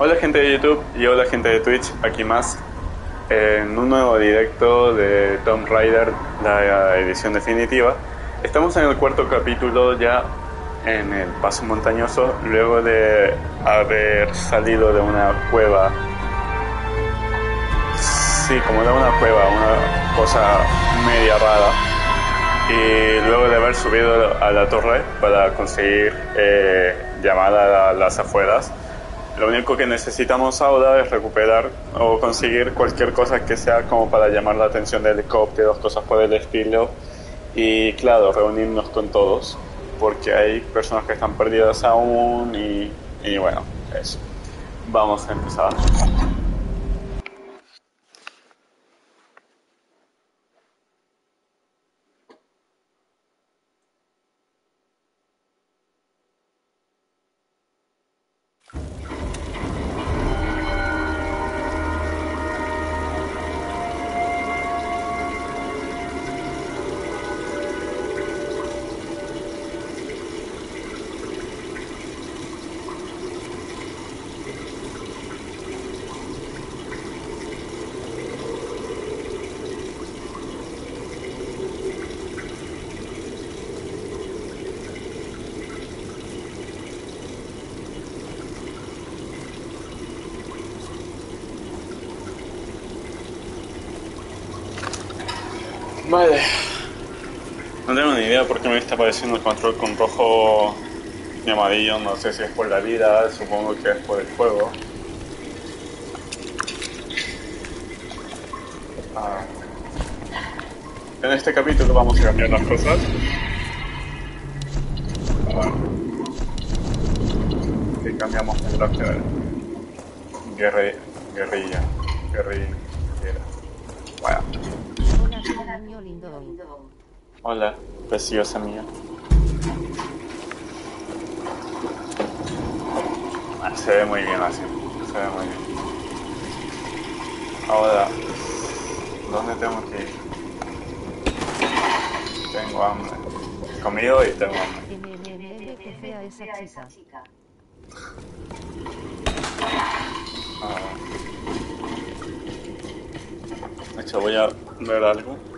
Hola gente de YouTube y hola gente de Twitch, aquí más en un nuevo directo de Tomb Raider, la edición definitiva. Estamos en el cuarto capítulo ya en el paso montañoso, luego de haber salido de una cueva. Sí, como de una cueva, una cosa media rara. Y luego de haber subido a la torre para conseguir eh, llamada a las afueras lo único que necesitamos ahora es recuperar o conseguir cualquier cosa que sea como para llamar la atención de helicópteros, cosas por el estilo. Y claro, reunirnos con todos, porque hay personas que están perdidas aún y, y bueno, eso. Vamos a empezar. No tengo ni idea por qué me está apareciendo el control con rojo y amarillo. No sé si es por la vida, supongo que es por el juego. Ah. En este capítulo vamos a cambiar las cosas. Ah. Cambiamos el guerrilla. Guerrilla. Guerrilla. Hola, preciosa mía. Ah, se ve muy bien así. Se ve muy bien. Ahora, ¿dónde tengo que ir? Tengo hambre. He comido y tengo hambre. Ah. De hecho, voy a ver algo.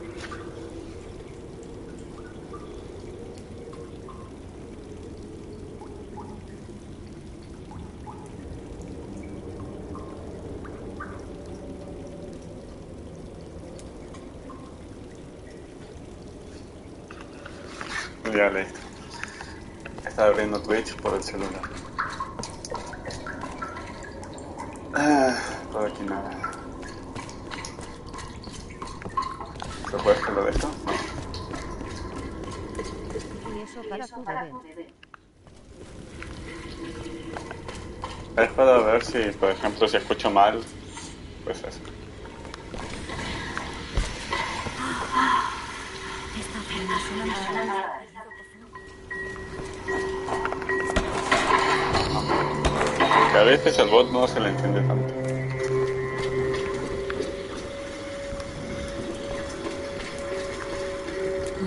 Ya listo. Estaba abriendo Twitch por el celular. Ah, por aquí nada. ¿Se puede hacer lo de esto? No. Y eso para tu bebé. Es para ver si, por ejemplo, si escucho mal, pues eso. Que a veces el bot no se le entiende tanto.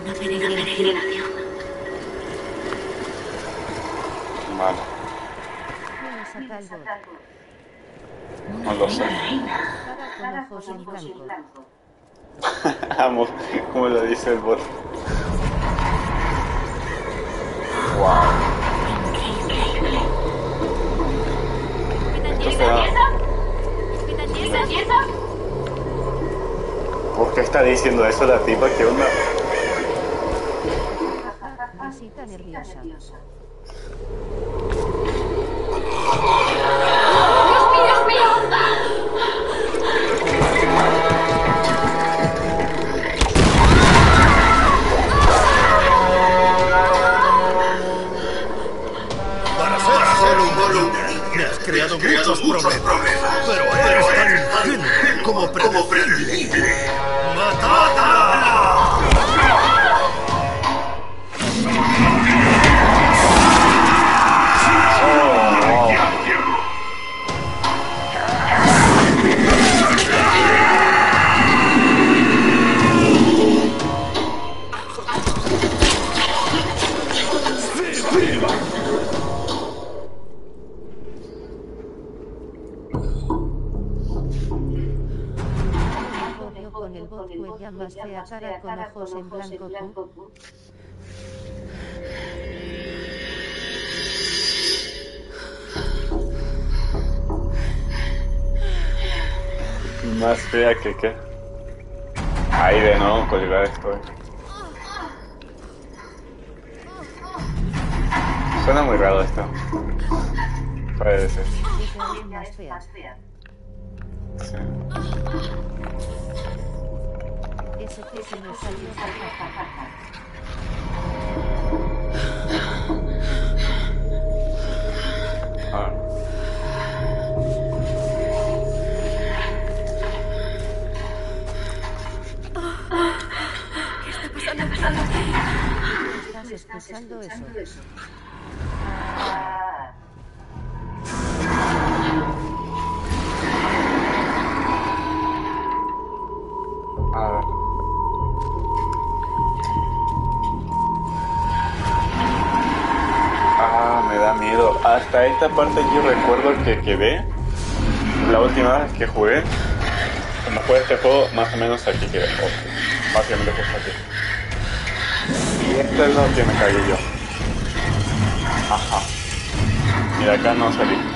Una peregrinación. Vale, no lo sé. Amo como lo dice el bot. Wow. Esto será... ¿Por qué está diciendo eso la tipa? ¿Qué onda? Risita nerviosa. Para ser solo un bolita, me has creado muchos problemas. Pero eres tan ingenuo como predecible. Bot que llamas fea cara con ojos en blanco tú. Más fea que qué. Ahí de nuevo colgar estoy. Suena muy raro esto. Puede ser. Más. Ese que se me salió jajaja. Ah. ¿Estás escuchando eso? Esta parte yo recuerdo que quedé la última vez que jugué. Cuando este juego, más o menos aquí quedé. Básicamente justo aquí. Y esto es lo que me caí yo. Ajá. De acá no salí.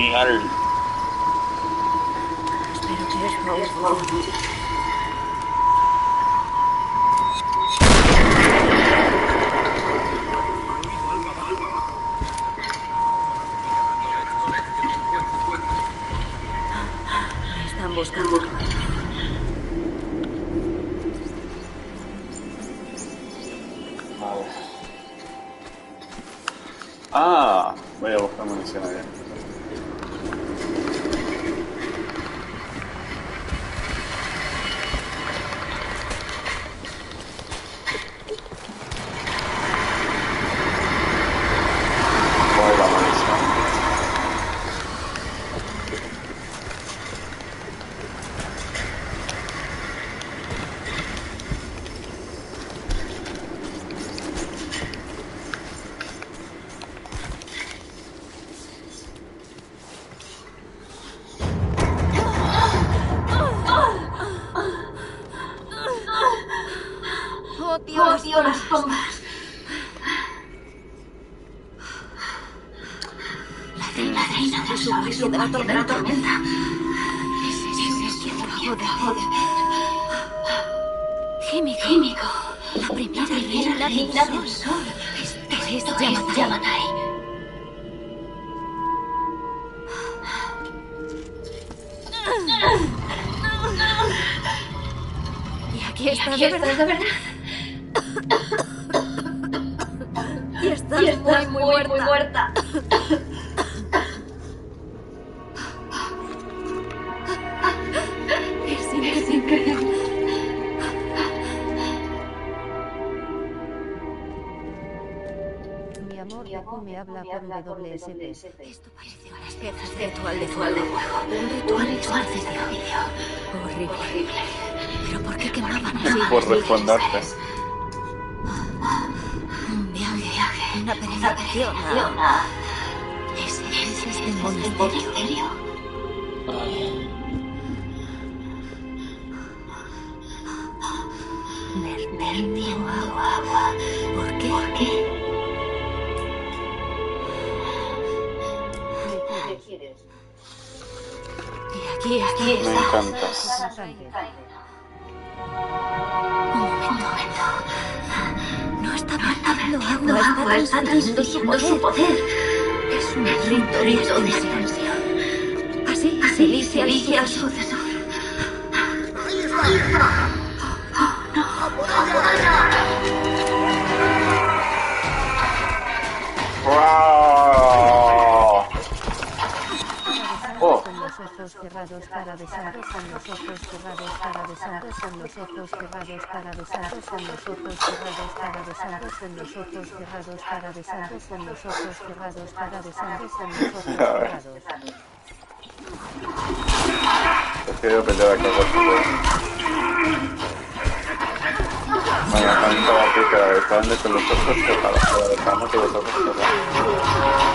800. Responderte. Un viaje, una peregrinación a... Ese, ese es el monasterio. cerrados en nosotros cerrados para besarlos en nosotros cerrados para besarlos en nosotros cerrados para besarlos en nosotros cerrados. Prefiero pelear acá por Bueno, tanto va a picar besarles con los ojos cerrados para besarnos con los ojos cerrados.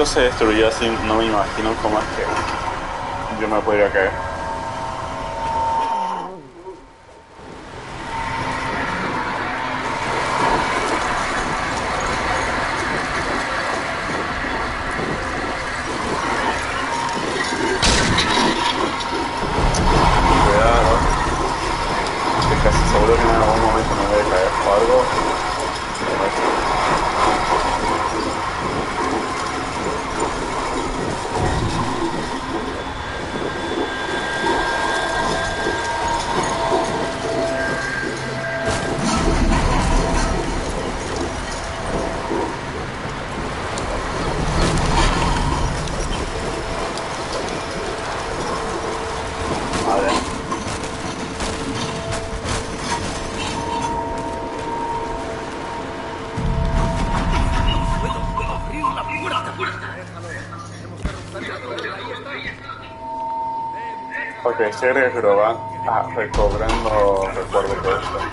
eso se destruyó así, no me imagino cómo es que yo me podría caer. crecer es droga. Recobrando recuerdo todo esto.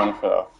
Bueno, no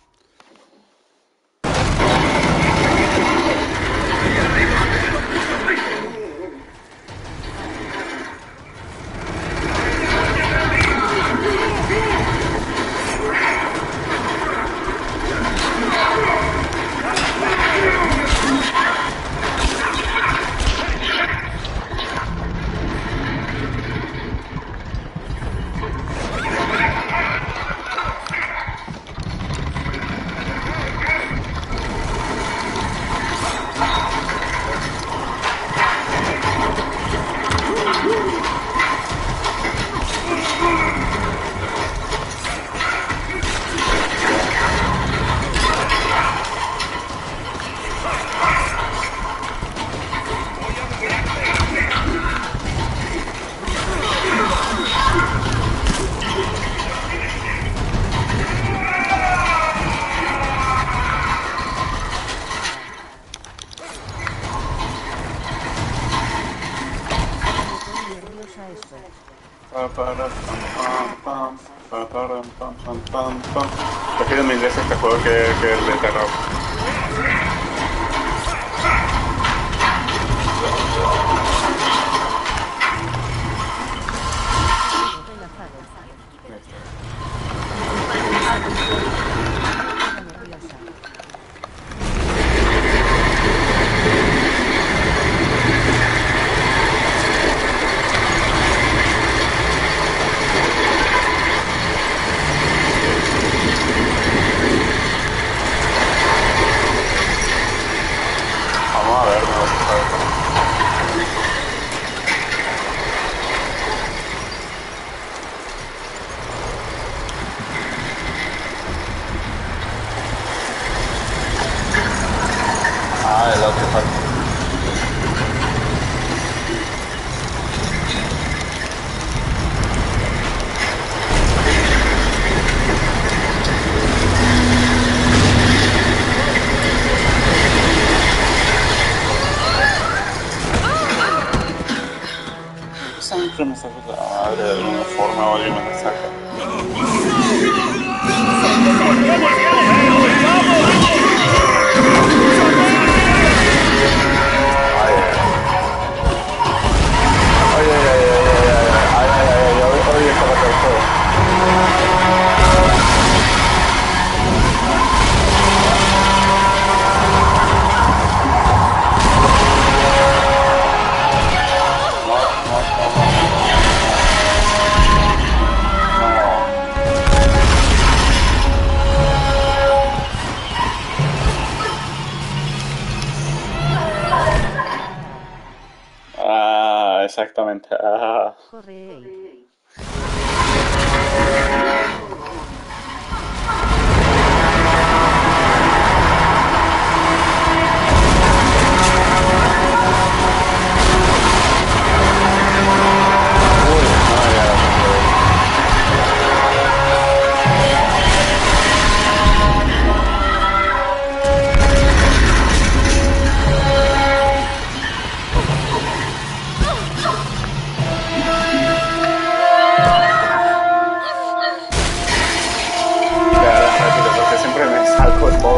esto.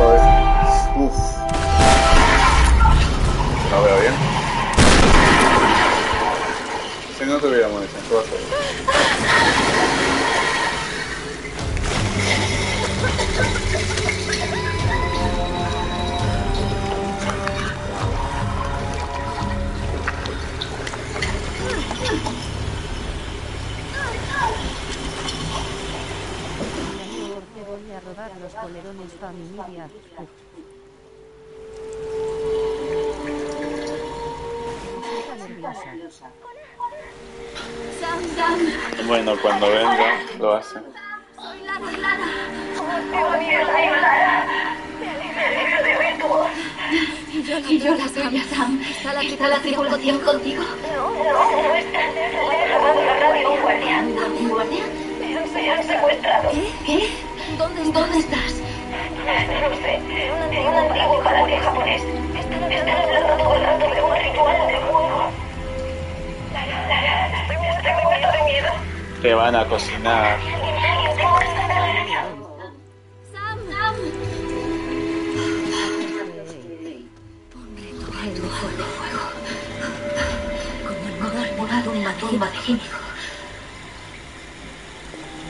Uf. No veo bien. Si no munición, ¿qué vas a hacer? rodar los polerones familia. Bueno, cuando venga, lo hace. Y yo la soy Sam. Está la está la tripulación contigo. No, está. Está la radio un guardián. ¿Un guardián? Me han secuestrado. ¿Qué? ¿Qué? ¿Dónde, ¿Dónde estás? No sé. En un antiguo palacio japonés. Están hablando todo el rato de un ritual de fuego. Lara, Lara, estoy muerta de miedo. Te van a cocinar. Sam, Sam. De fuego. Como el químico.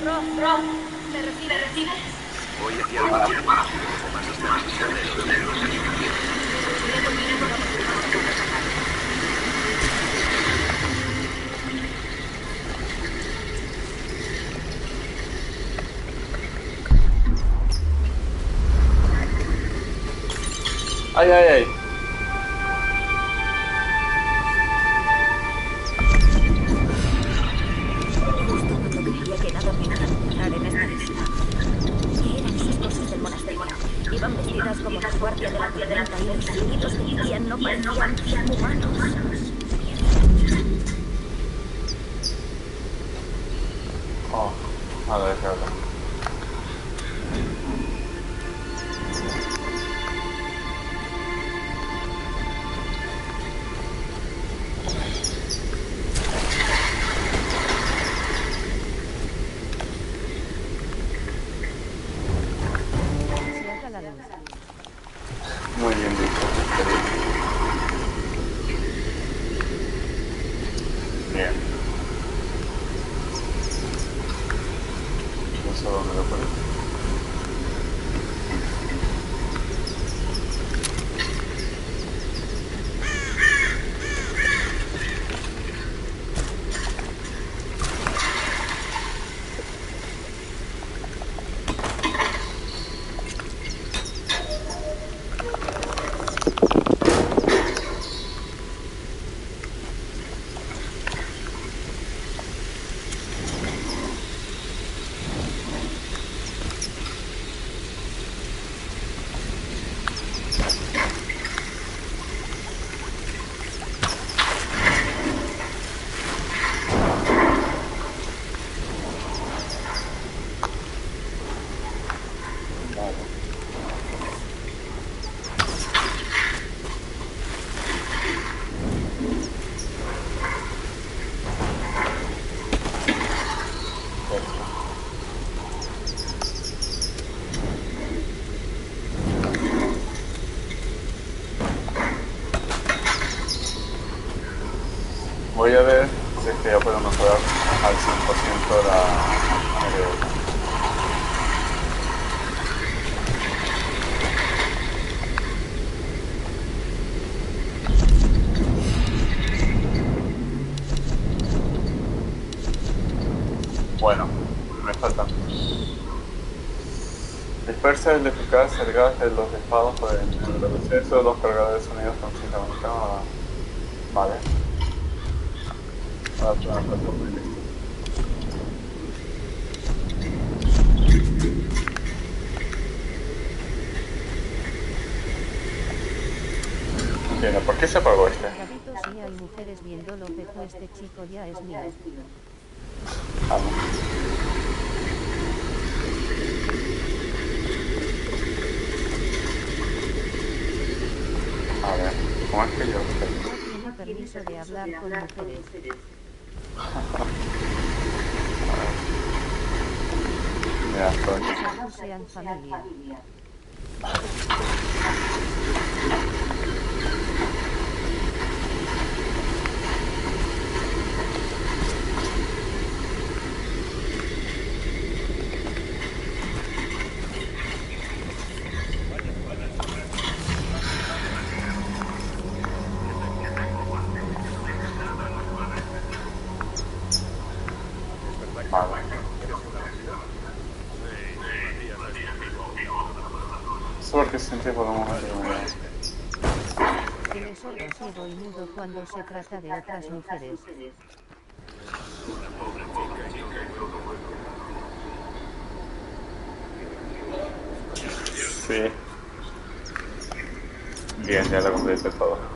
Rob, Rob. ¿Me recibe, recibe? Voy hacia el Ay, ay, ay. iban vestidas como las guardias de la tormenta y los angelitos sentían no parecían humanos. Oh, a ver, a ver. voy a ver si es que ya puedo mejorar al 100% la Bueno, me faltan. Dispersa el eficaz el gas de los disparos por el, el, de los cargadores de sonidos con 50 ah, Vale. La plataforma. Entiendo, ¿por qué se apagó este? Y hay mujeres viéndolo, pero este chico ya es mío. No. A ver, ¿cómo es que yo? No tiene permiso de hablar con mujeres. Mira, estoy. Solo sean familia. Vale. Solo que siempre podemos ver Tiene sordo, ciego y cuando se trata de otras mujeres. Sí. Bien, ya lo completé todo.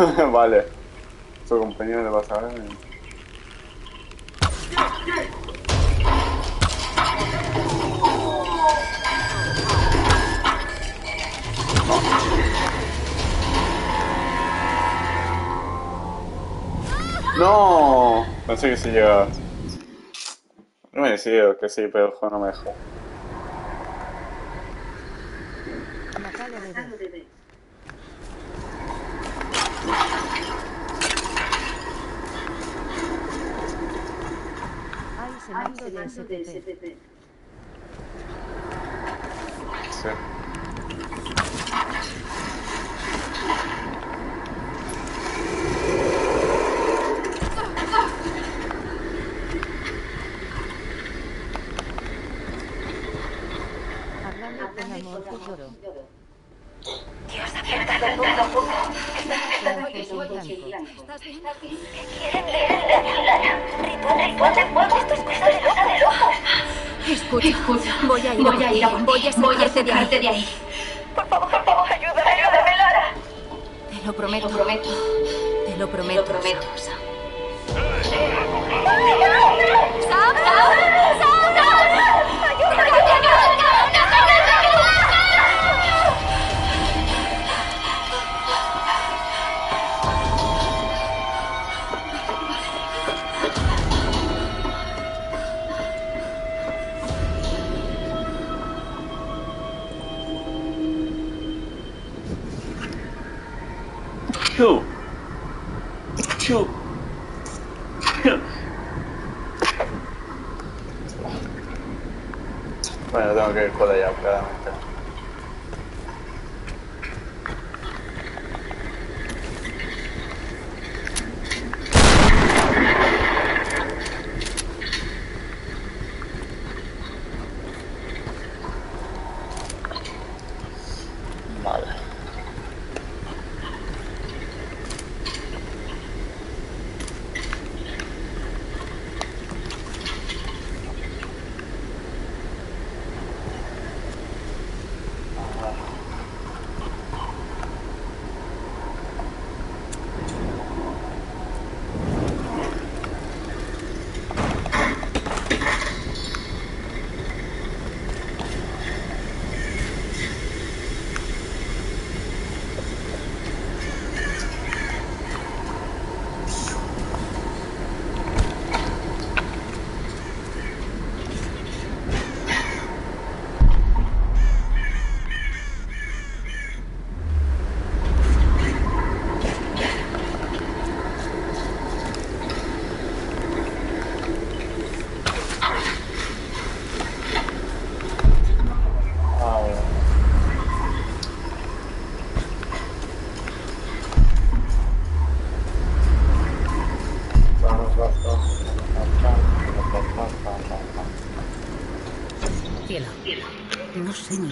vale. Su compañero le vas a ver. No, pensé que sí llegaba. No me decido que sí, pero el juego no me dejó. Matalo bebé. Sí. Hablando con amor, futuro. Dios, abierta el mundo. Ojos en blanco. Quieren leerle a mi Lara. Ritual, ritual de fuego. Esto es Escucha, Escucha, voy a ir voy a a ir a por ti. por Voy a. Voy a sacarte de ahí. sacarte de ahí. Por favor, por favor, ayúdame, ayúdame, Lara. Te lo prometo. Lo prometo, Te lo lo prometo. prometo. ¡Sam! Two.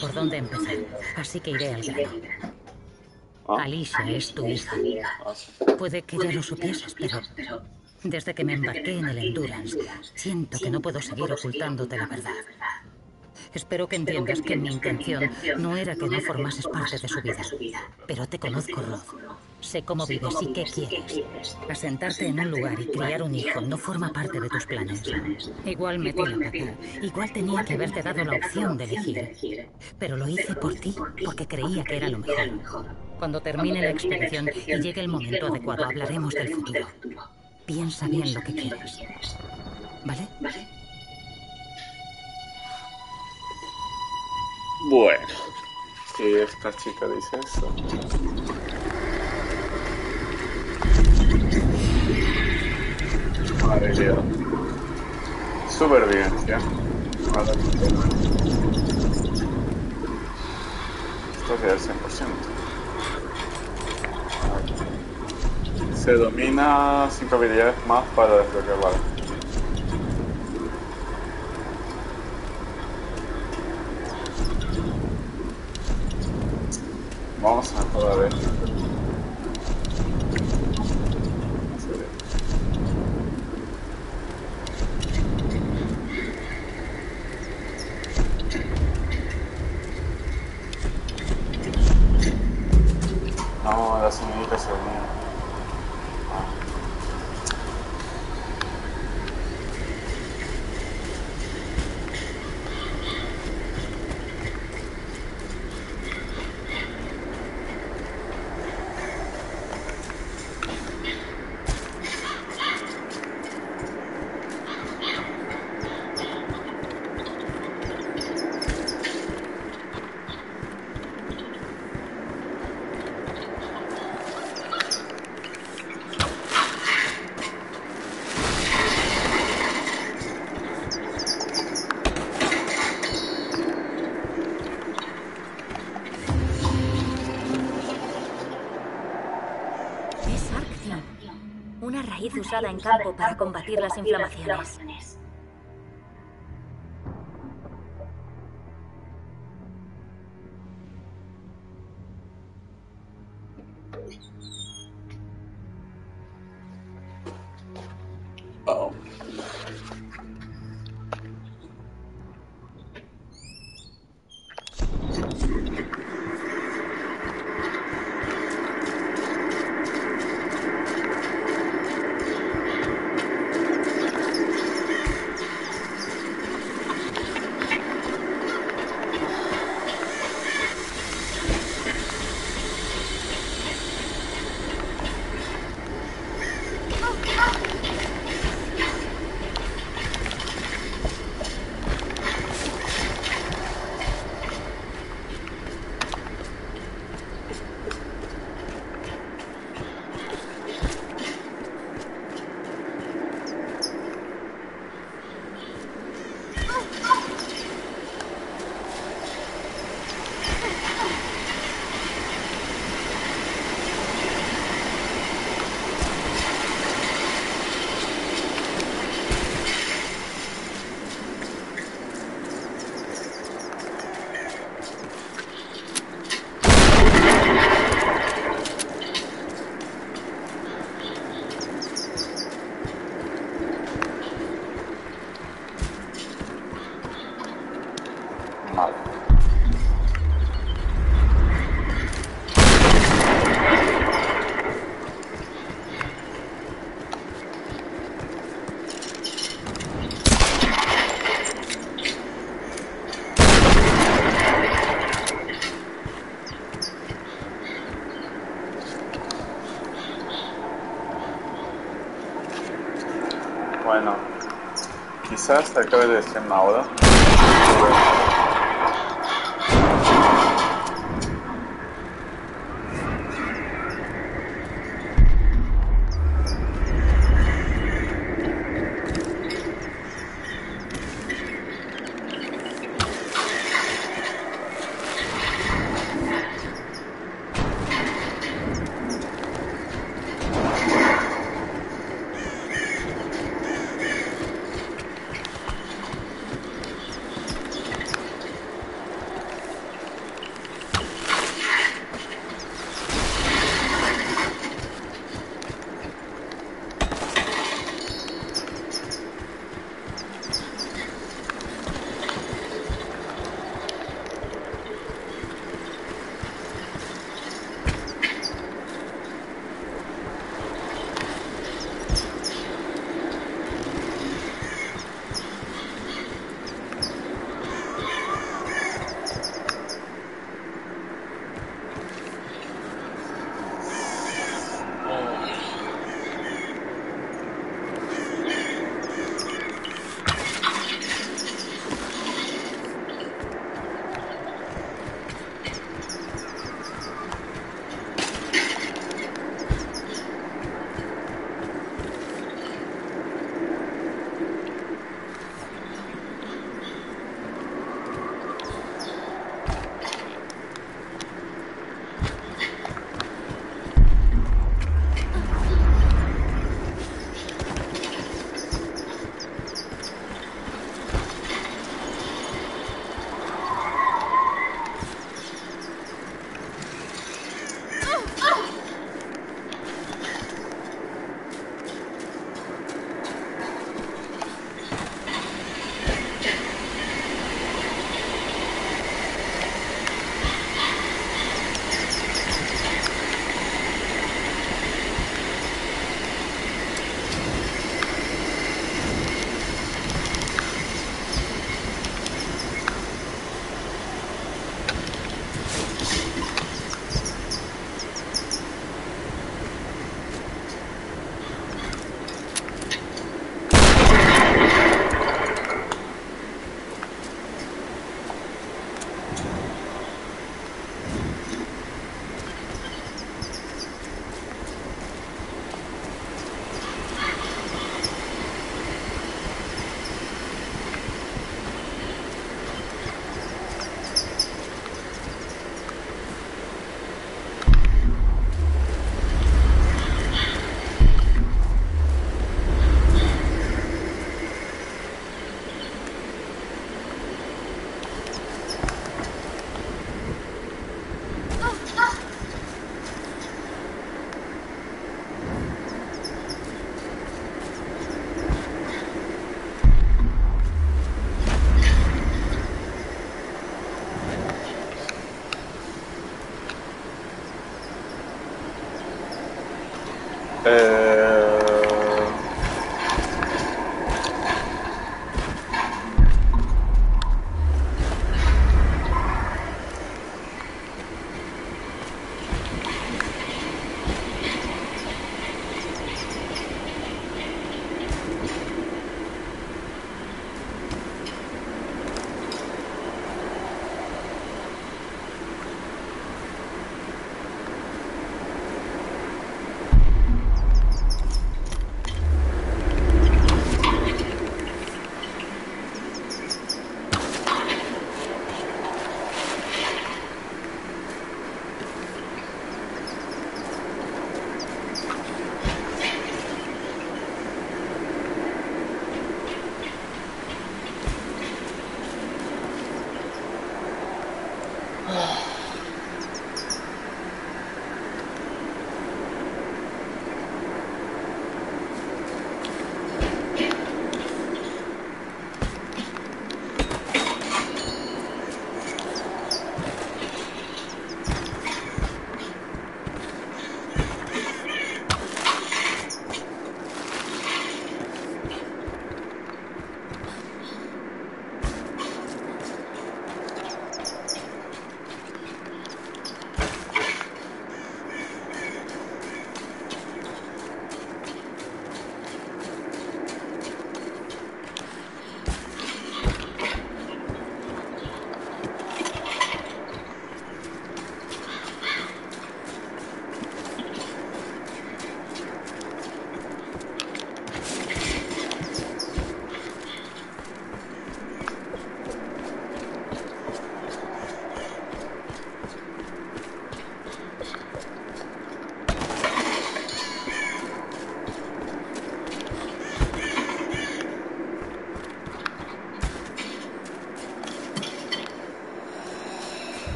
Por dónde empezar, así que iré al grano. Ah. Alicia es tu hija. Puede que ya lo supieses, pero desde que me embarqué en el Endurance, siento que no puedo seguir ocultándote la verdad. Espero que entiendas que mi intención no era que no formases parte de su vida. Pero te conozco, Rod. Sé cómo vives y qué quieres. Asentarte en un lugar y criar un hijo no forma parte de tus planes. Igual metí la pata. Igual tenía que haberte dado la opción de elegir. Pero lo hice por ti porque creía que era lo mejor. Cuando termine la expedición y llegue el momento adecuado, hablaremos del futuro. Piensa bien lo que quieres. ¿Vale? Bueno, si esta chica dice eso. Mía. Supervivencia. Vale. Esto es el 100%. Se domina 5 habilidades más para desbloquear balas. Vamos a probar esto. No, la señorita se unió. Es Arctium. Una raíz usada en campo para combatir las inflamaciones. Quizás acabe de ser una Uh.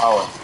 power.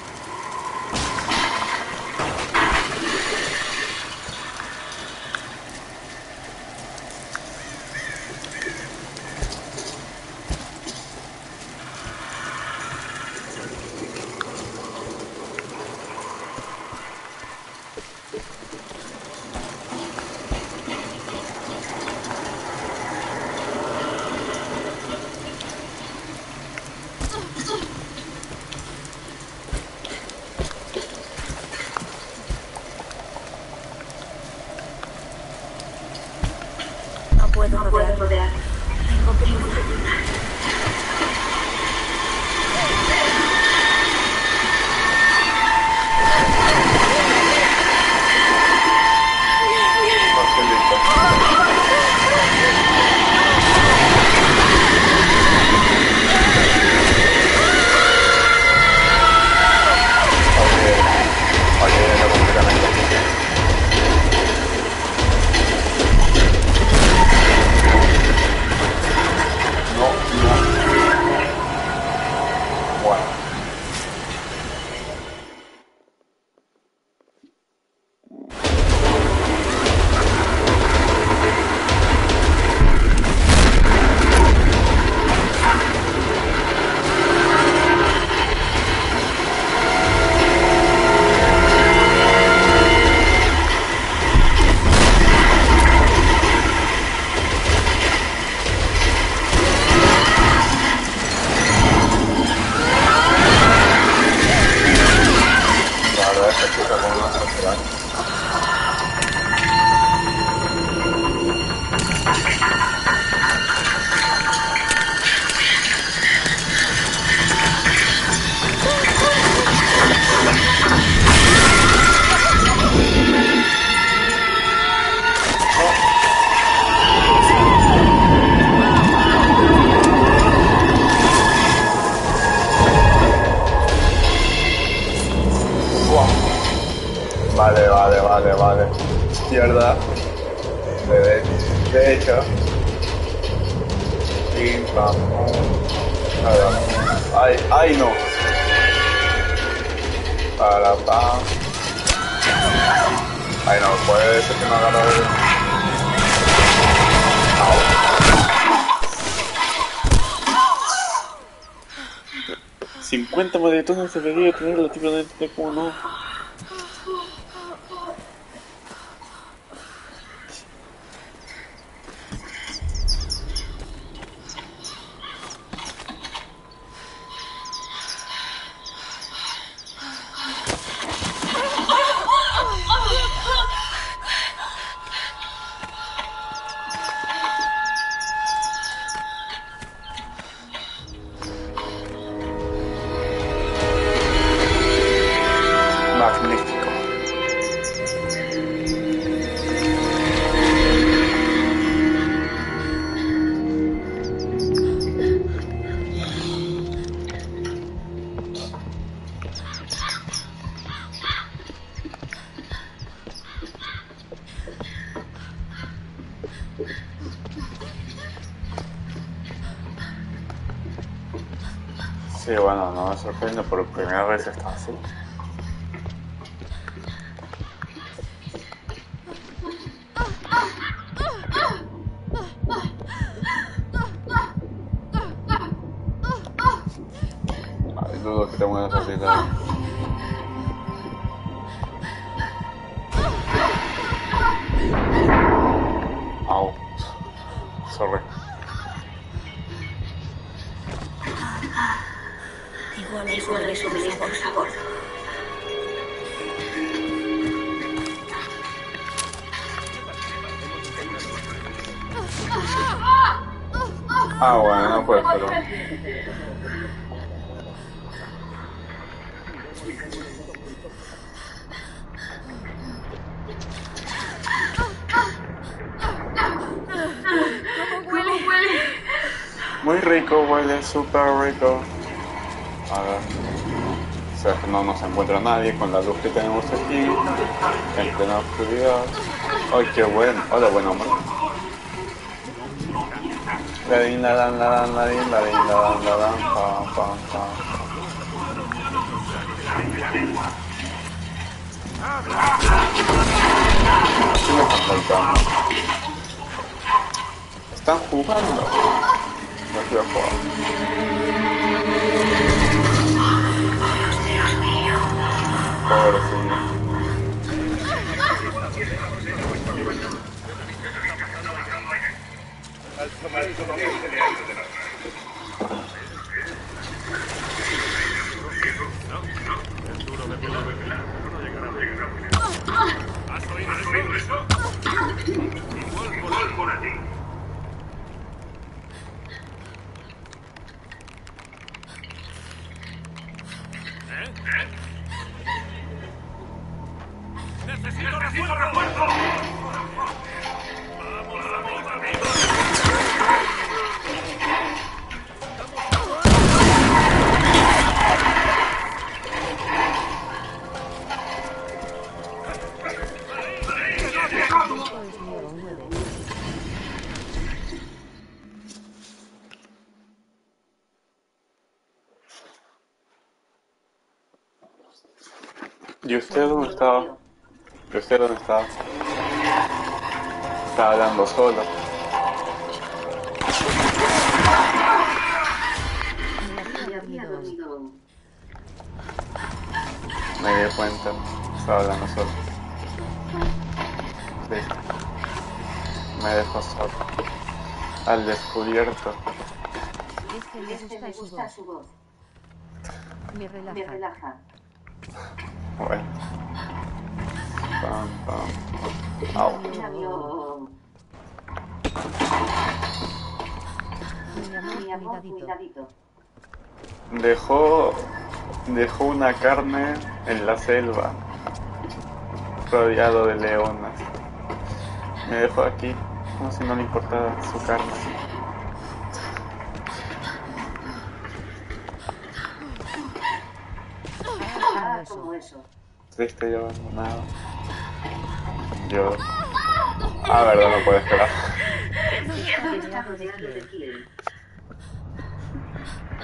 sorprende por primera vez está así. Ay, dudo que así. ¿Cómo huele? ¿Cómo huele? Muy rico, huele súper rico. A ver. O sea, que no nos encuentra nadie con la luz que tenemos aquí. En plena oscuridad. ¡Ay, qué bueno! Hola, buen hombre. La din, la dan, la dan, la din, la din, la dan, la dan, pa, pa, pa. Están jugando. No quiero jugar. Pobrecillo. ¿Has estaba? ¿Y usted dónde estaba? Estaba hablando solo. Me. Me di cuenta. Estaba hablando solo. Sí. Me dejó solo. Al descubierto. Es que me gusta su voz. Me relaja. Dejó, dejó una carne en la selva, rodeado de leonas. Me dejó aquí, como si no le importara su carne. Eso. Triste y abandonado. Yo... Ah, verdad, no puedo esperar.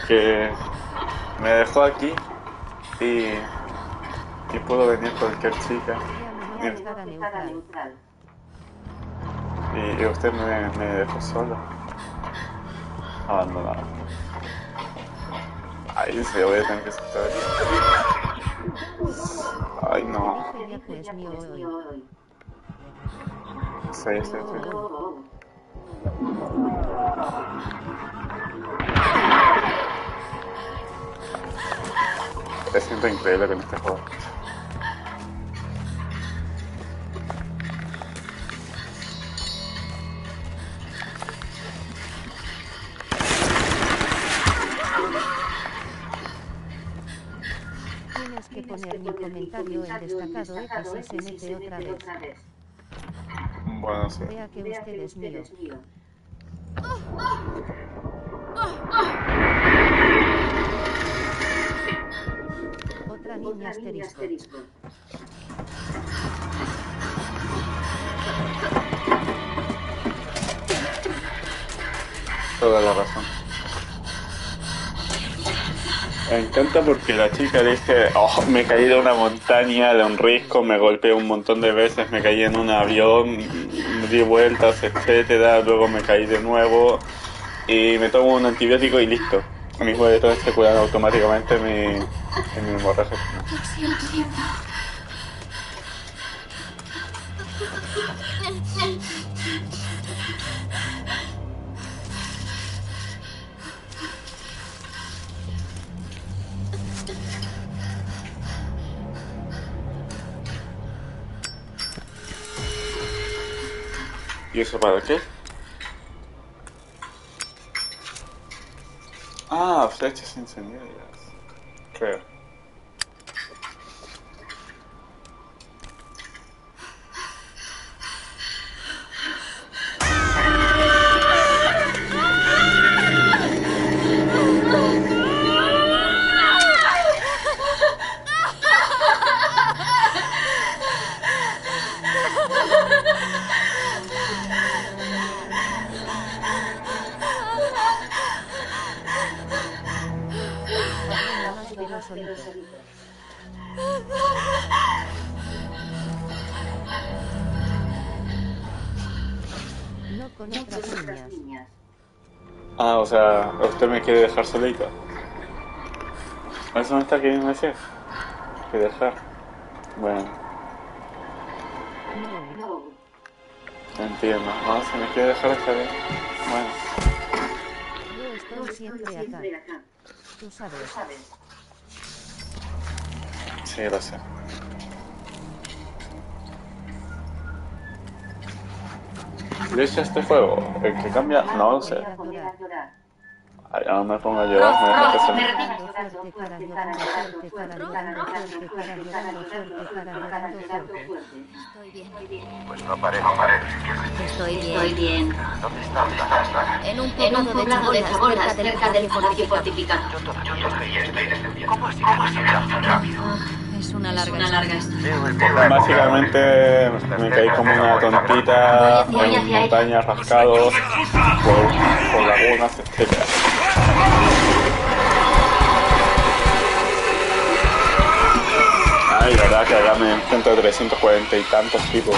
Que me dejó aquí y, y pudo venir cualquier chica. Y, y usted me, me dejó solo. Abandonado. Ay, sí, voy a tener que aceptar. Ay, no. Viaje es mío hoy. Sí, sí, sí. Siento increíble con este juego. Comentario en destacado XSMT otra vez. Bueno, sí. Vea que usted es mío. Otra niña asterisco. Toda la razón. Me encanta porque la chica dice, oh, me caí de una montaña, de un risco, me golpeé un montón de veces, me caí en un avión, di vueltas, etcétera, luego me caí de nuevo y me tomo un antibiótico y listo. Mis boletos se curan automáticamente mi, en mi hemorragia. ¿Y eso para qué? Ah, flechas incendiarias. Creo. Solito. No con otras niñas. Ah, o sea, usted me quiere dejar solito. ¿Eso me está queriendo decir? Que dejar. Bueno, No. entiendo. No, si me quiere dejar está bien. Bueno, Yo estoy siempre acá. Tú sabes. Sí, lo sé. ¿Le echa este fuego? ¿El que cambia? No lo sé. Ay, no me pongo a llorar, me deja que se me... Estoy. Pues no parece, no parece. Estoy bien. bien. ¿Dónde está? ¿Dónde está? En un En un poblado de chabolas, cerca del palacio fortificado. Yo todavía estoy descendiendo. ¿Cómo has llegado tan rápido? Es una larga Una larga historia. Poblado. Básicamente me caí como una tontita en montañas rascados por, por lagunas, etc. Ay, verdad que allá me enfrento a 340 y tantos tipos.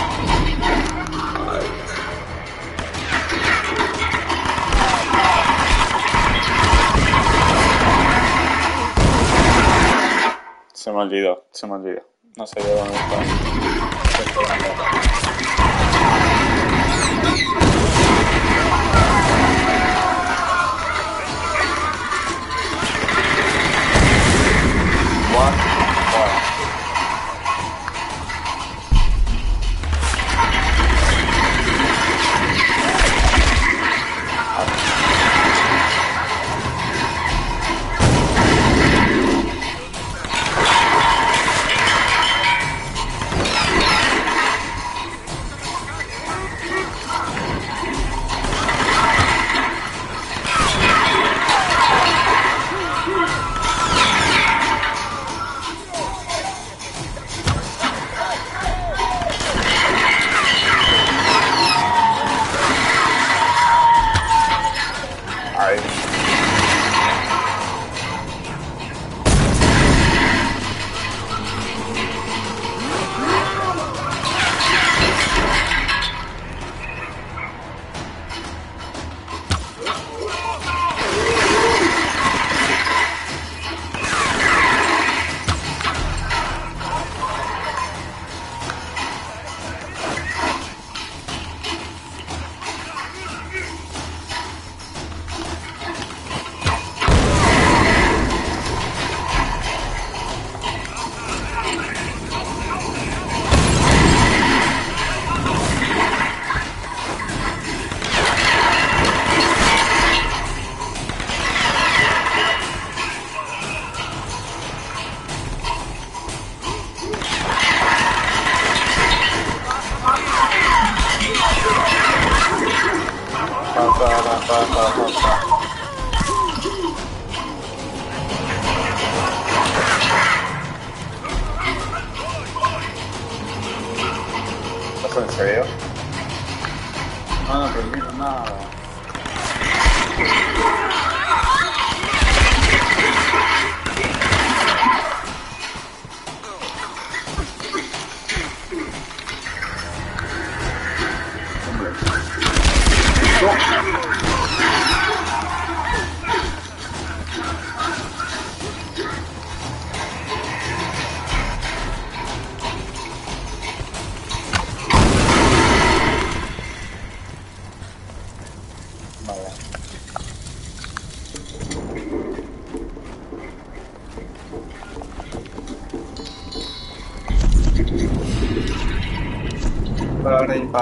Se me olvidó, se me olvidó. No sé de dónde está.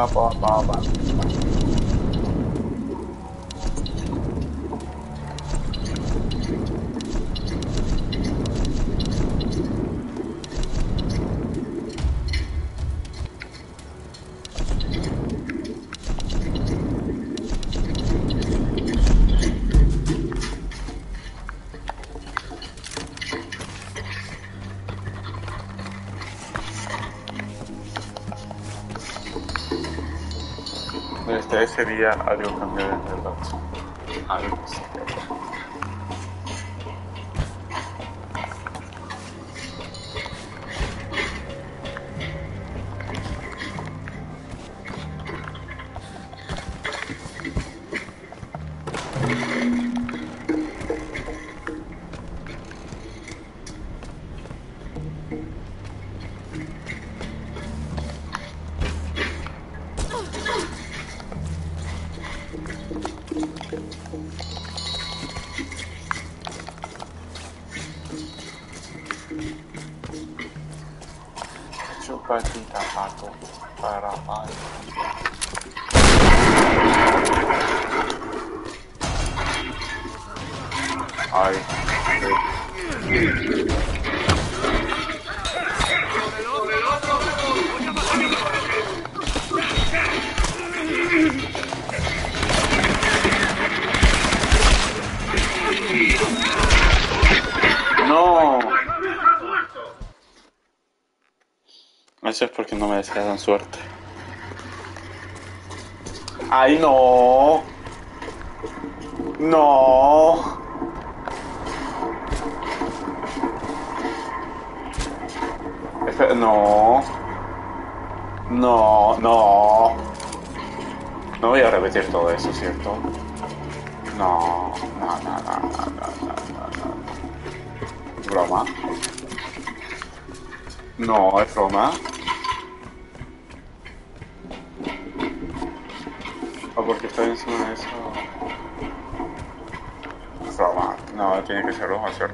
Pari, pa, pa, día algo partir da pato para lá. Ai. desearon suerte. ¡Ay, no! ¡No! No. No, no. No voy a repetir todo eso, ¿cierto? No, no, no, no, no, no, no, no. ¿Broma? No, es broma. ¿no? Hacer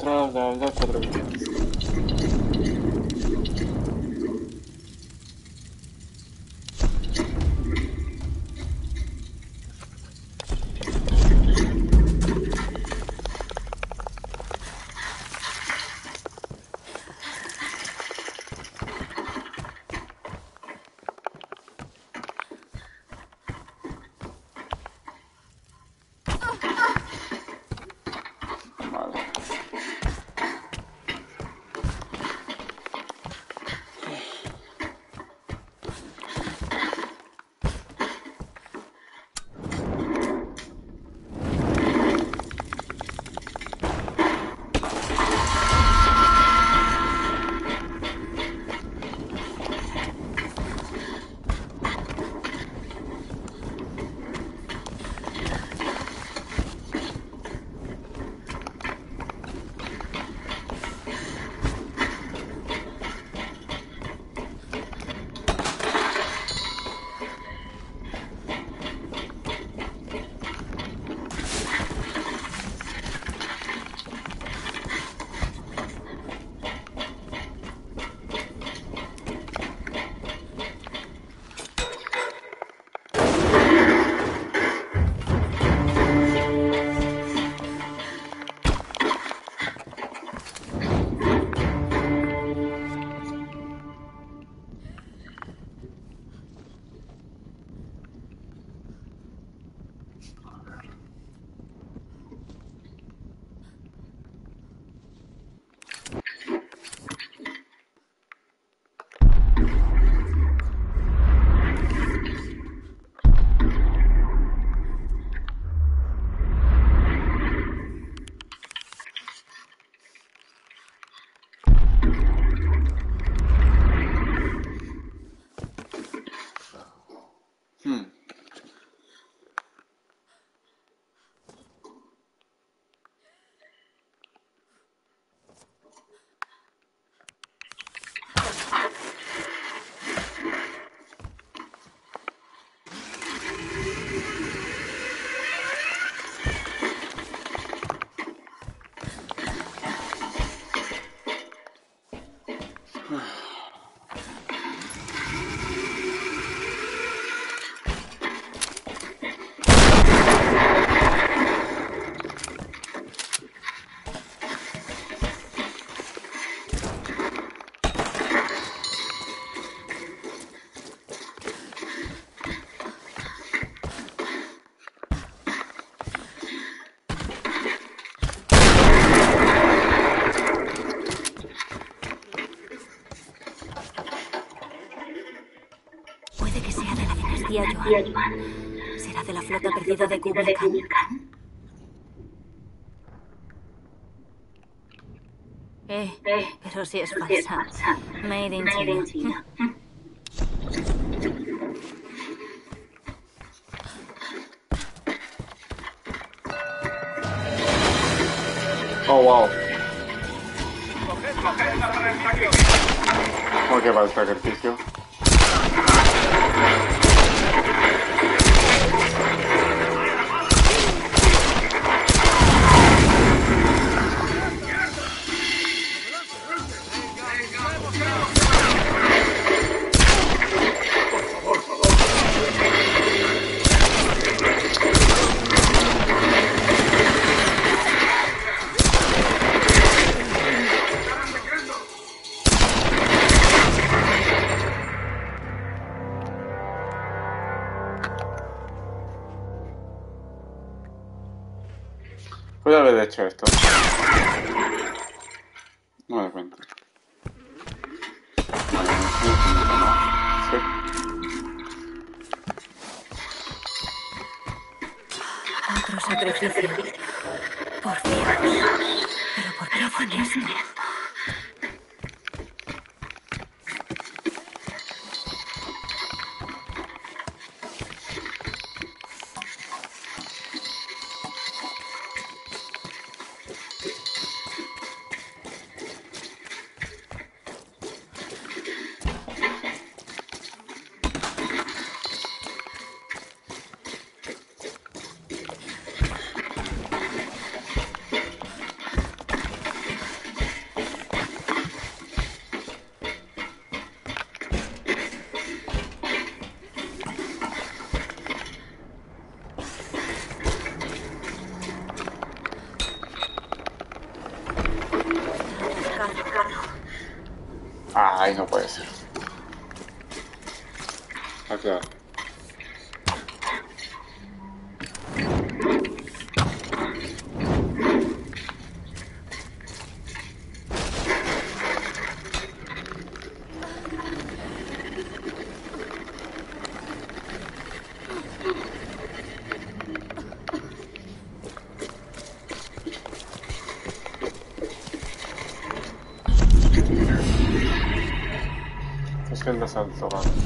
todas las entradas de la ¿Será de la flota perdida de Kublai Khan? Eh, pero si es falsa. Made in China. Oh, wow. ¿Cómo que va el sacrificio? Hecho. Es que el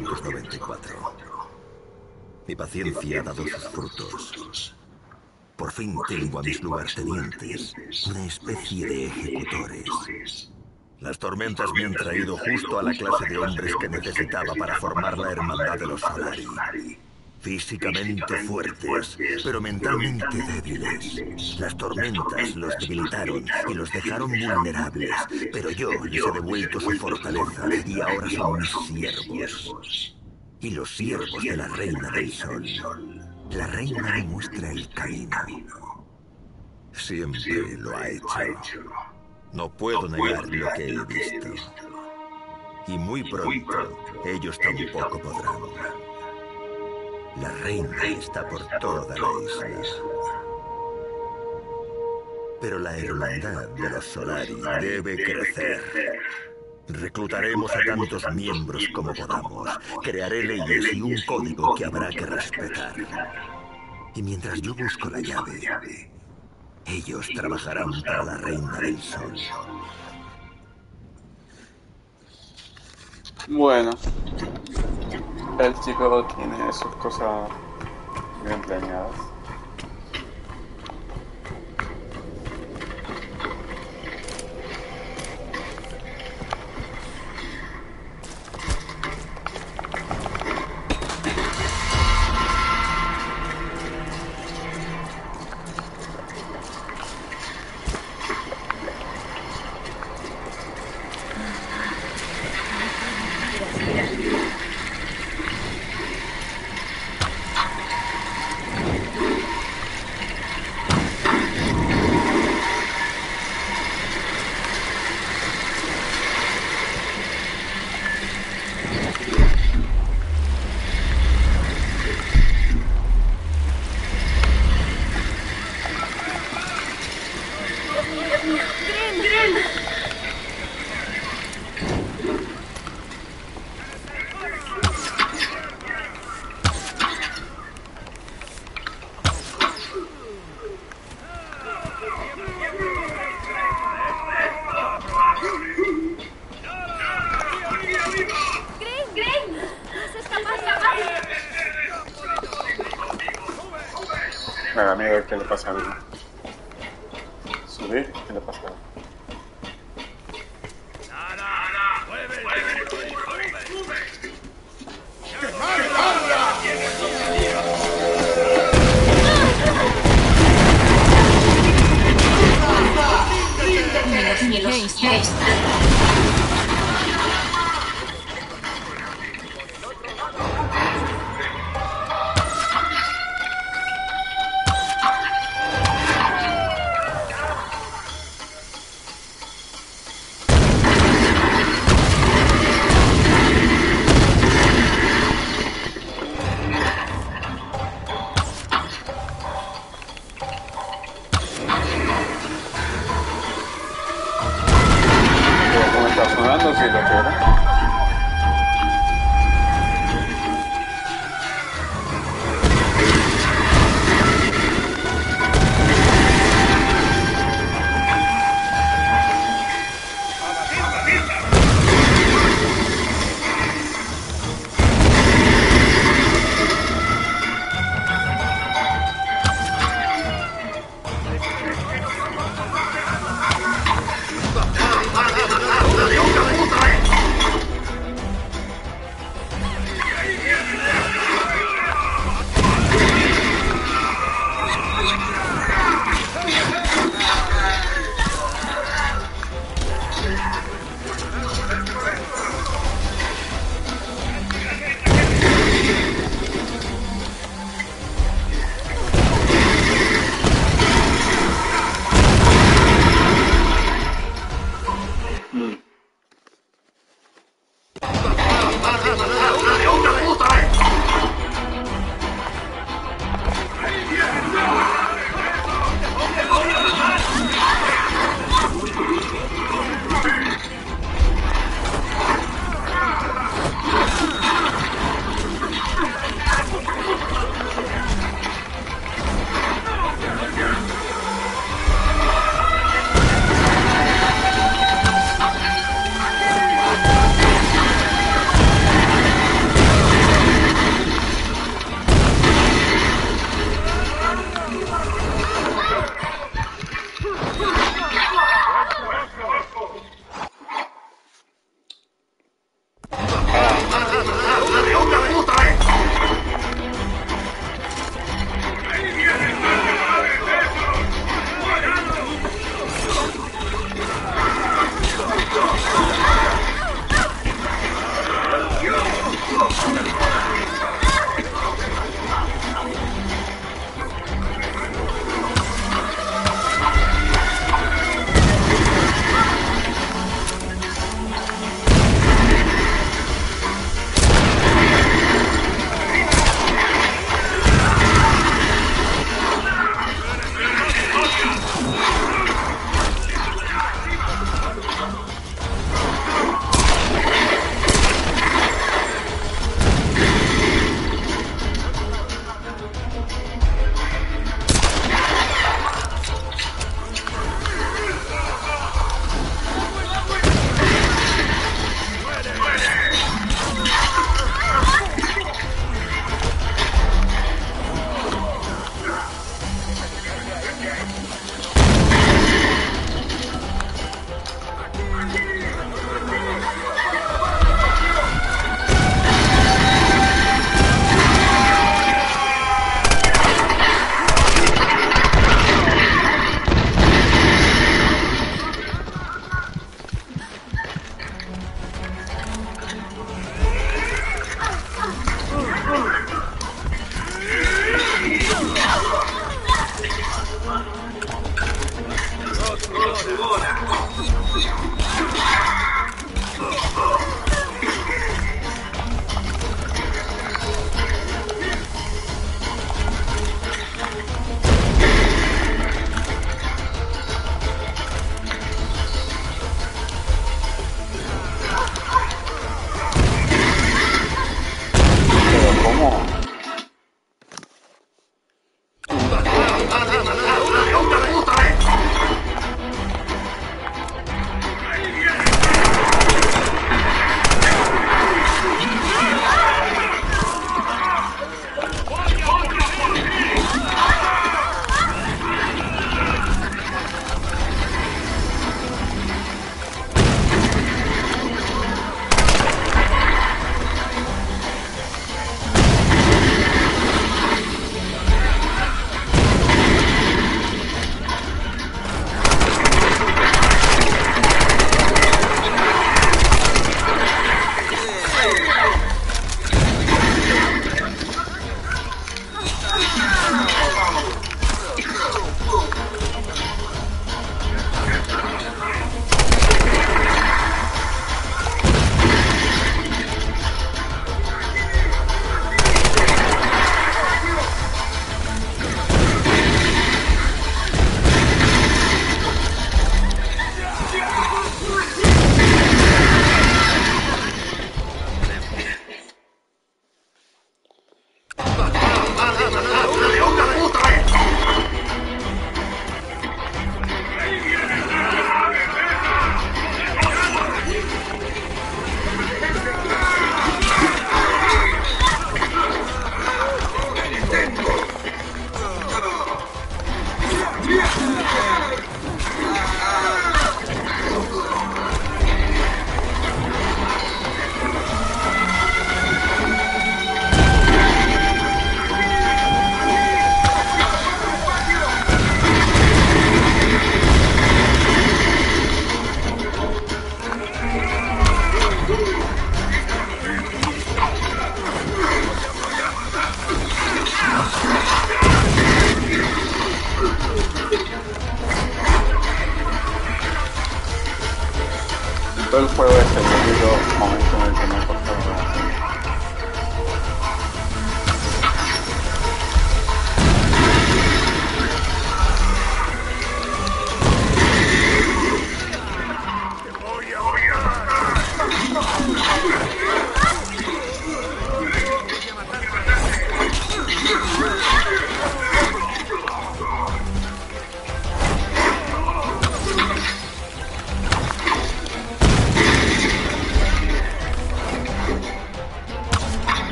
1994. Mi paciencia ha dado sus frutos. Por fin tengo a mis lugartenientes, una especie de ejecutores. Las tormentas me han traído justo a la clase de hombres que necesitaba para formar la hermandad de los Solari. Físicamente fuertes, pero mentalmente débiles. Las tormentas los debilitaron y los dejaron vulnerables, pero yo les he devuelto su fortaleza y ahora son mis siervos. Y los siervos de la Reina del Sol. La Reina me muestra el camino. Siempre lo ha hecho. No puedo negar lo que he visto. Y muy pronto ellos tampoco podrán. La reina está por toda la isla. Pero la hermandad de los Solari debe crecer. Reclutaremos a tantos miembros como podamos. Crearé leyes y un código que habrá que respetar. Y mientras yo busco la llave, ellos trabajarán para la Reina del Sol. Bueno, el chico tiene sus cosas bien planeadas.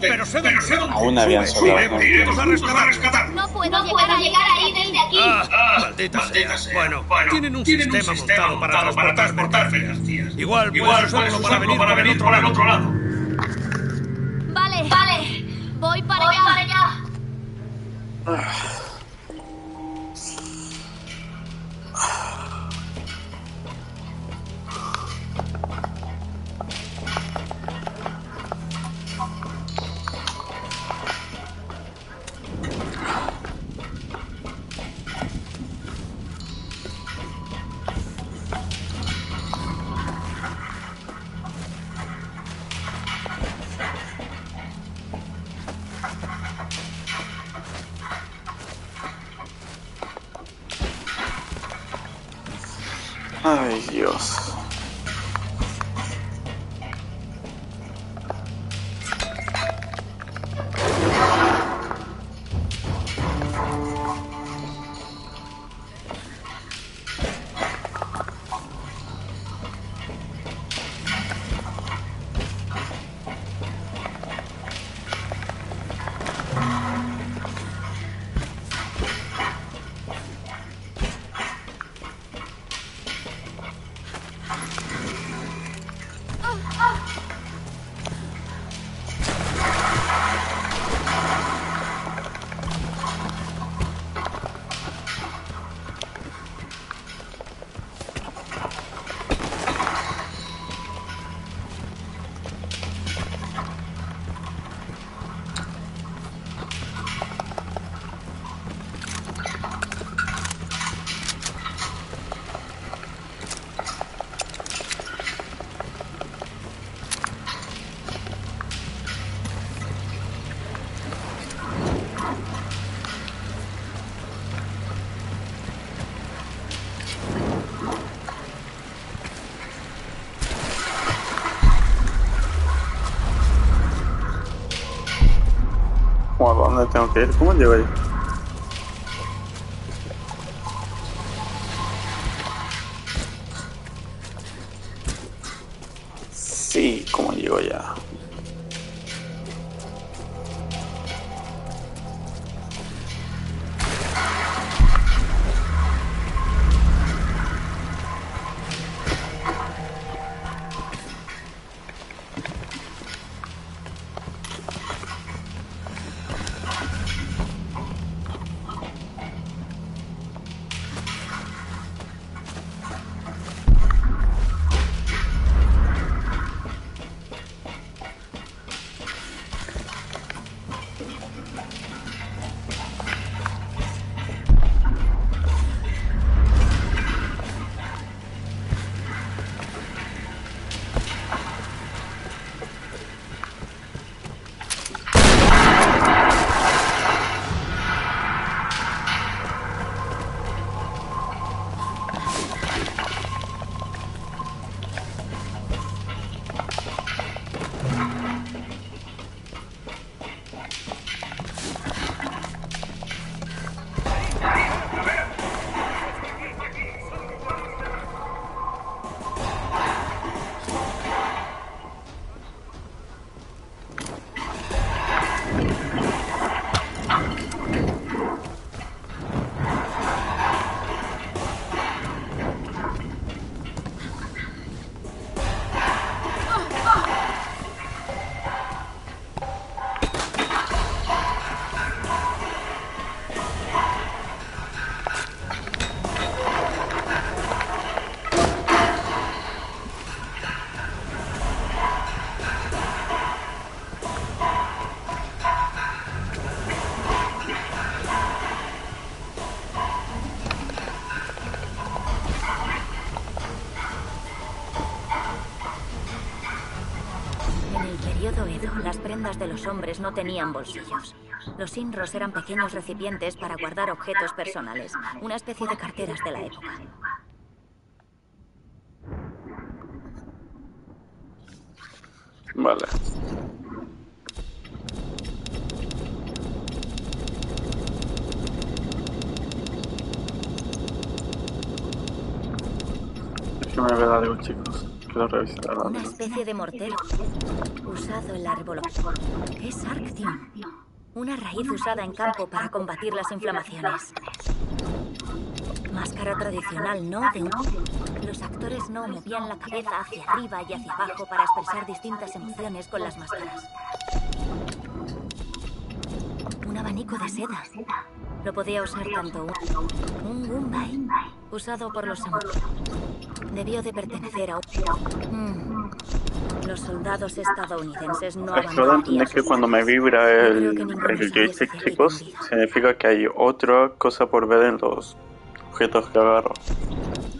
Pero sé dónde Aún habían sobrado. Iremos, a rescatar. No puedo, llegar, ahí desde aquí. Ah, maldita, sea. Bueno, tienen un sistema, montado para transportar mercancías. Igual, Igual puedes usarlo para venir por el otro lado. Bueno, ¿a dónde tengo que ir? ¿Cómo llego De los hombres no tenían bolsillos. Los inros eran pequeños recipientes para guardar objetos personales, una especie de carteras de la época. Vale. Déjame ver algo, chicos. Una especie de mortero usado en la revolución. Es Arctium. Una raíz usada en campo para combatir las inflamaciones. Máscara tradicional, no de un... Los actores no movían la cabeza hacia arriba y hacia abajo para expresar distintas emociones con las máscaras. Un abanico de seda. Lo podía usar tanto un, un Gumbay, usado por los. Debió de pertenecer a. Mm. Los soldados estadounidenses no entender que cuando me vibra el, el joystick, chicos, significa que hay otra cosa por ver en los objetos que agarro.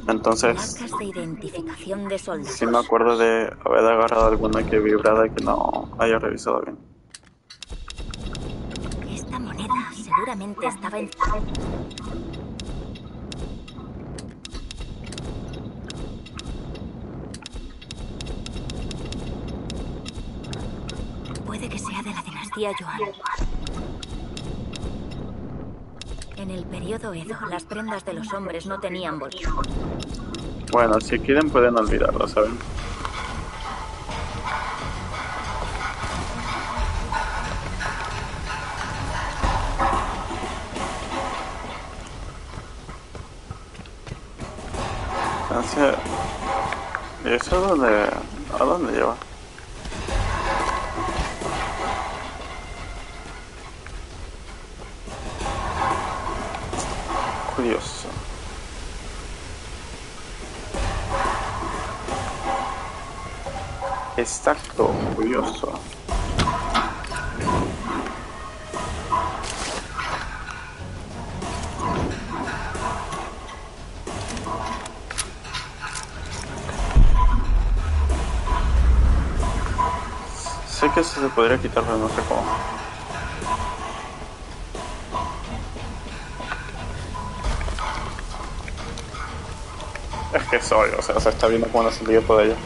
Entonces, de identificación de soldados. sí me acuerdo de haber agarrado alguna que vibrada y que no haya revisado bien. Esta moneda seguramente estaba en... Puede que sea de la dinastía Yuan. En el periodo Edo, las prendas de los hombres no tenían bolsillo. Bueno, si quieren pueden olvidarlo, ¿saben? ¿y eso dónde, a dónde lleva? Exacto, curioso. Sé que se podría quitar, pero no sé cómo. Es que soy, o sea, se está viendo cómo no se por ella.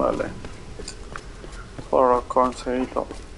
Vale. Por conseguido. No.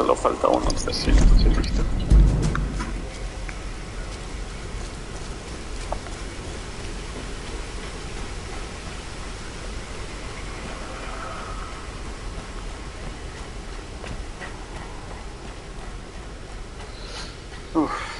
Solo falta uno, 300 y listo. Uf.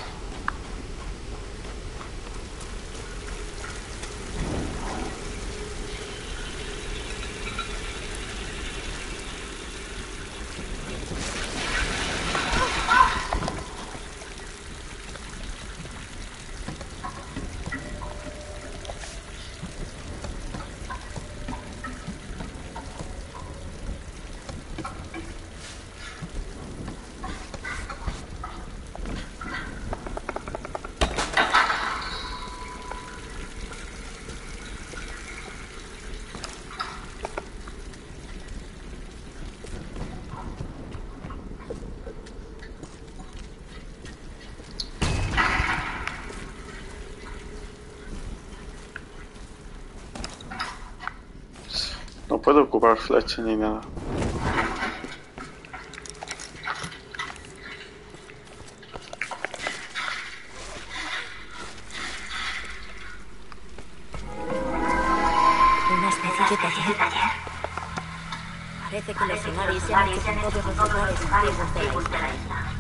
No puedo ocupar flecha ni nada. Taller. Parece que los Solaris se han con todos los lugares de la.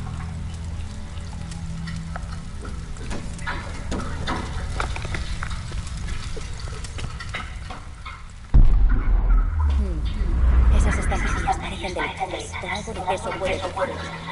reported.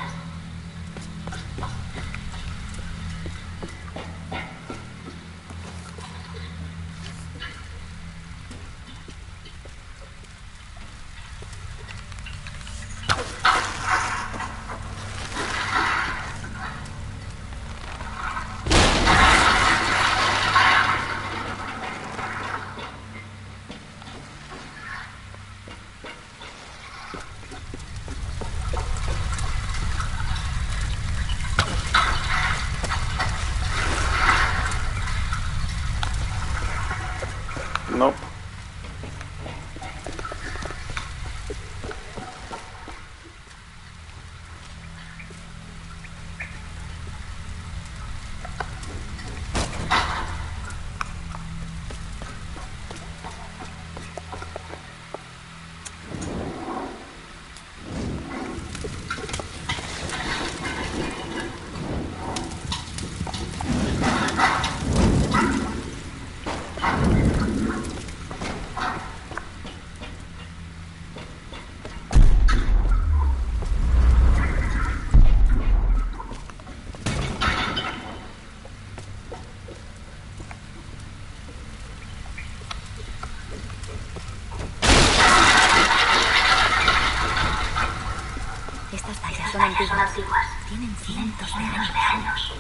Cientos de años.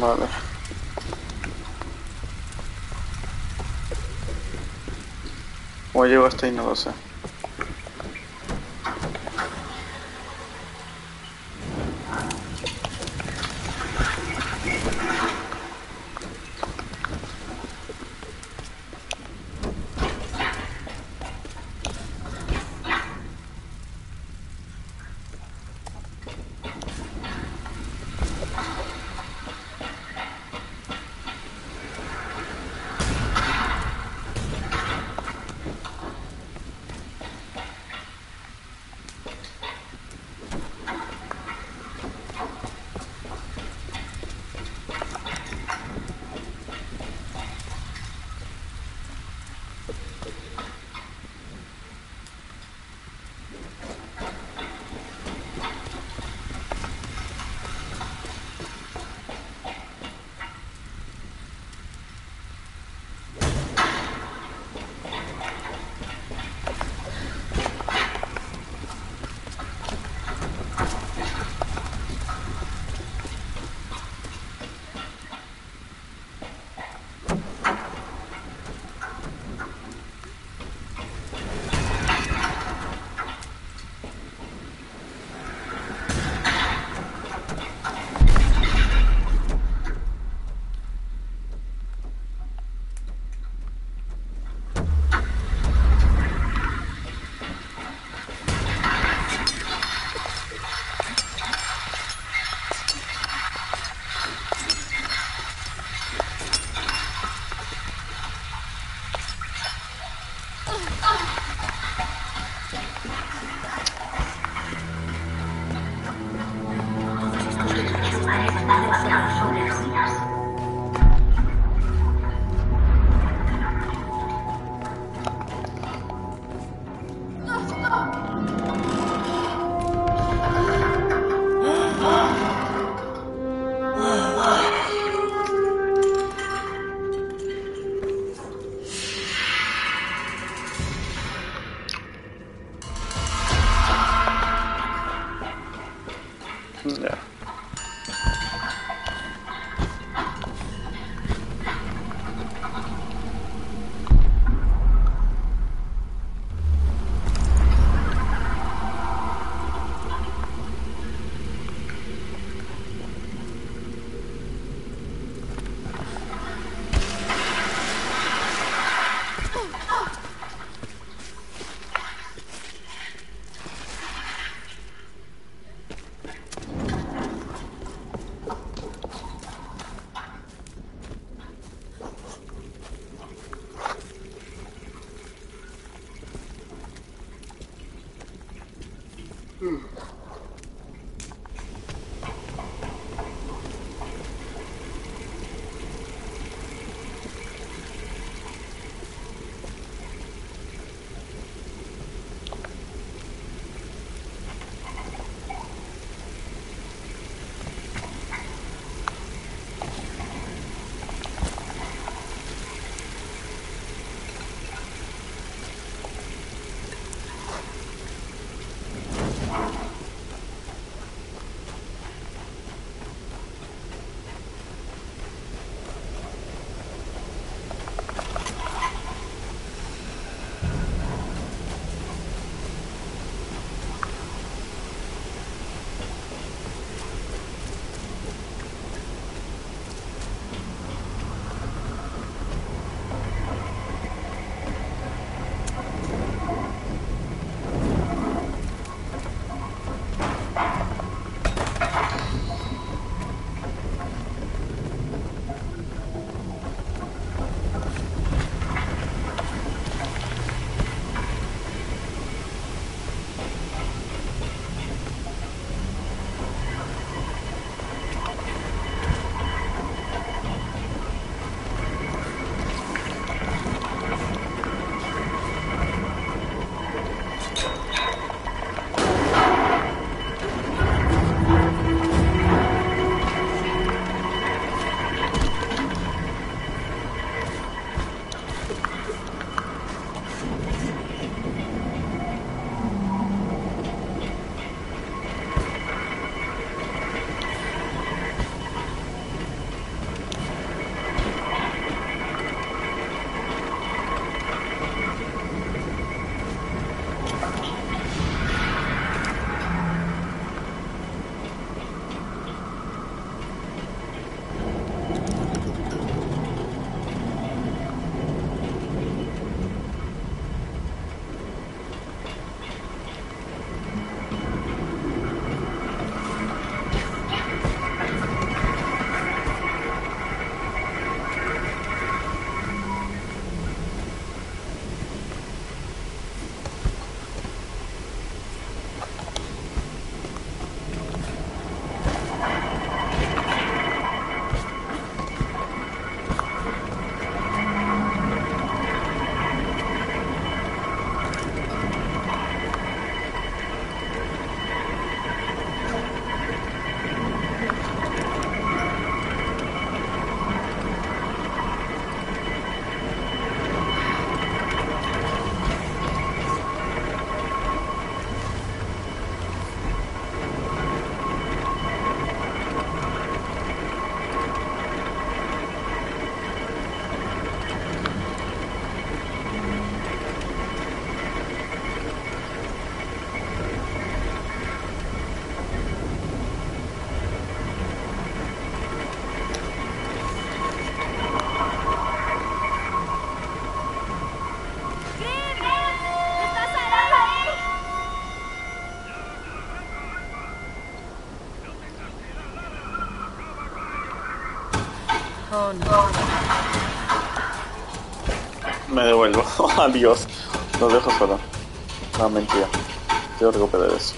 Vale. ¿Cómo llego hasta. Me devuelvo. Adiós. Lo dejo solo. No, mentira. Yo recuperé eso.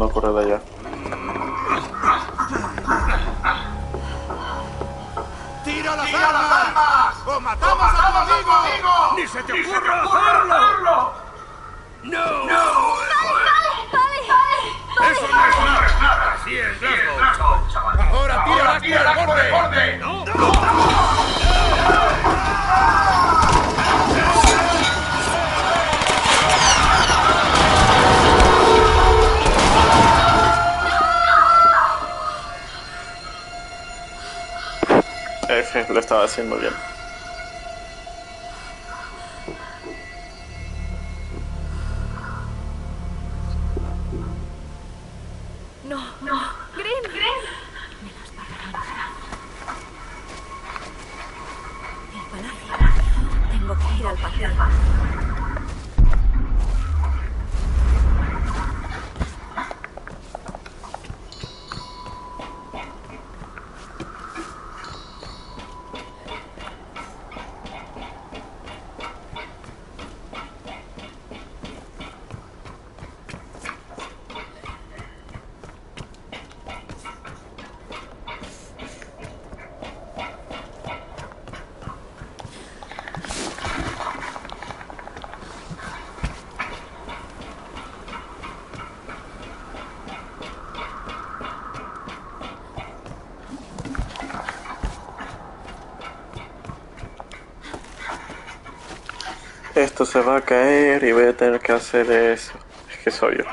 Uno correr allá. No, no. Esto se va a caer y voy a tener que hacer eso. Es que soy yo.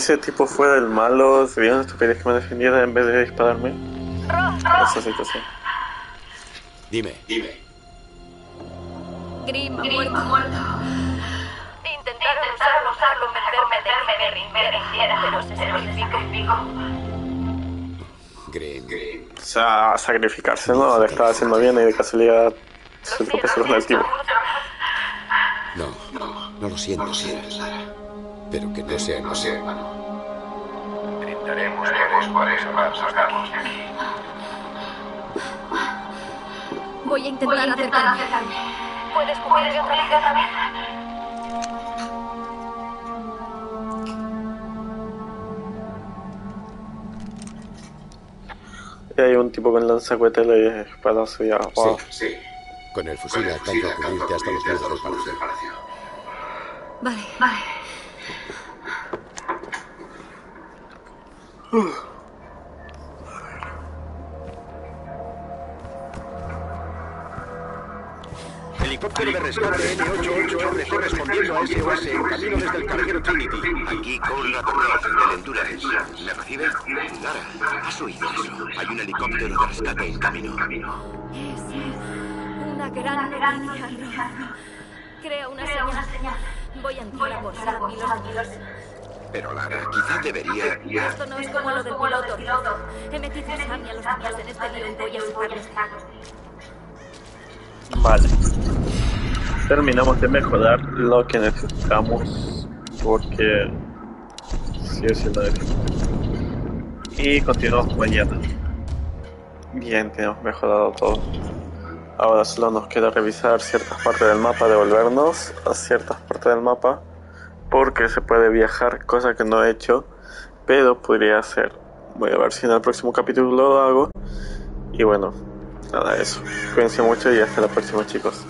Ese tipo fuera el malo, sería una estupidez que me defendiera en vez de dispararme. Esa situación. Dime. Dime. Grim ha muerto. Intentaron usarlo convencerme de que me rindiera, pero se sacrificó. Grim. Grim. O sea, sacrificarse, ¿no? Le estaba haciendo bien y de casualidad se tropezó con el tipo. No, no, no lo siento, Sierra. Pero que no sea no sea sacarlos de aquí. Voy a intentar acercarme. ¿Puedes cubrirme otra vez? Y hay un tipo con lanzacuetela y espadazo y agua. Sí, sí. Con el fusil alcanza a cubrirte hasta los muros del palacio. Vale, vale. De rescate en camino. Es una gran noticia. Crea una señal. Voy a entrar a por. Pero Lara, quizá debería... Esto no es como lo del piloto. He metido a Sam y a los niños en este lío y voy a sacarlos. Vale. Terminamos de mejorar lo que necesitamos porque sigue siendo difícil. Y continuamos mañana. Bien, tenemos mejorado todo. Ahora solo nos queda revisar ciertas partes del mapa, devolvernos a ciertas partes del mapa porque se puede viajar, cosa que no he hecho, pero podría hacer. Voy a ver si en el próximo capítulo lo hago. Y bueno, nada, eso. Cuídense mucho y hasta la próxima, chicos.